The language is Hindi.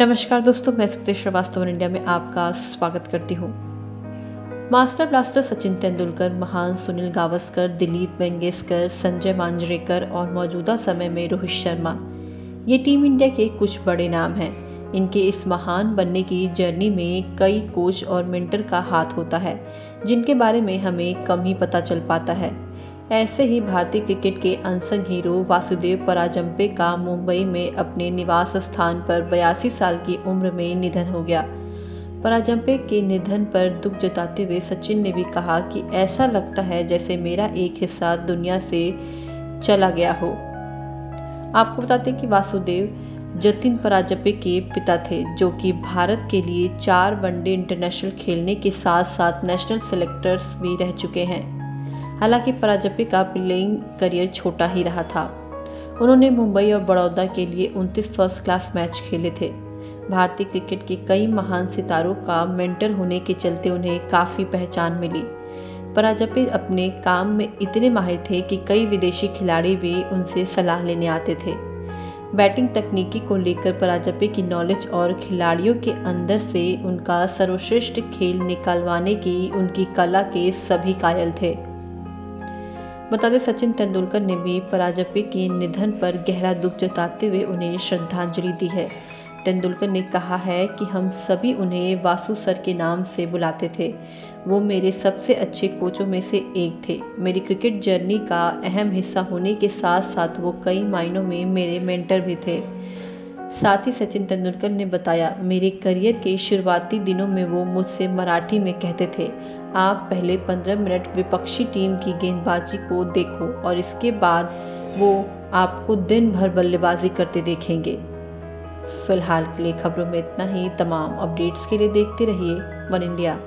नमस्कार दोस्तों, मैं सत्य श्रीवास्तव इंडिया में आपका स्वागत करती हूँ। मास्टर ब्लास्टर सचिन तेंदुलकर, महान सुनील गावस्कर, दिलीप वेंगेसकर, संजय मांजरेकर और मौजूदा समय में रोहित शर्मा। ये टीम इंडिया के कुछ बड़े नाम हैं। इनके इस महान बनने की जर्नी में कई कोच और मेंटर का हाथ होता है, जिनके बारे में हमें कम ही पता चल पाता है। ऐसे ही भारतीय क्रिकेट के अनसंग हीरो वासुदेव पराजंपे का मुंबई में अपने निवास स्थान पर बयासी साल की उम्र में निधन हो गया। पराजंपे के निधन पर दुख जताते हुए सचिन ने भी कहा कि ऐसा लगता है जैसे मेरा एक हिस्सा दुनिया से चला गया हो। आपको बताते हैं कि वासुदेव जतिन पराजपे के पिता थे, जो कि भारत के लिए चार वनडे इंटरनेशनल खेलने के साथ साथ नेशनल सेलेक्टर्स भी रह चुके हैं। हालाँकि पराजपे का प्लेइंग करियर छोटा ही रहा था। उन्होंने मुंबई और बड़ौदा के लिए 29 फ़र्स्ट क्लास मैच खेले थे। भारतीय क्रिकेट के कई महान सितारों का मेंटर होने के चलते उन्हें काफ़ी पहचान मिली। पराजपे अपने काम में इतने माहिर थे कि कई विदेशी खिलाड़ी भी उनसे सलाह लेने आते थे। बैटिंग तकनीकी को लेकर पराजपे की नॉलेज और खिलाड़ियों के अंदर से उनका सर्वश्रेष्ठ खेल निकालवाने की उनकी कला के सभी कायल थे। बता दें, सचिन तेंदुलकर ने भी पराजपे के निधन पर गहरा दुख जताते हुए उन्हें श्रद्धांजलि दी है। तेंदुलकर ने कहा है कि हम सभी उन्हें वासु सर के नाम से बुलाते थे। वो मेरे सबसे अच्छे कोचों में से एक थे। मेरी क्रिकेट जर्नी का अहम हिस्सा होने के साथ साथ वो कई मायनों में मेरे मेंटर भी थे। साथ ही सचिन तेंदुलकर ने बताया, मेरे करियर के शुरुआती दिनों में वो मुझसे मराठी में कहते थे। आप पहले 15 मिनट विपक्षी टीम की गेंदबाजी को देखो और इसके बाद वो आपको दिन भर बल्लेबाजी करते देखेंगे। फ़िलहाल के लिए खबरों में इतना ही। तमाम अपडेट्स के लिए देखते रहिए वन इंडिया।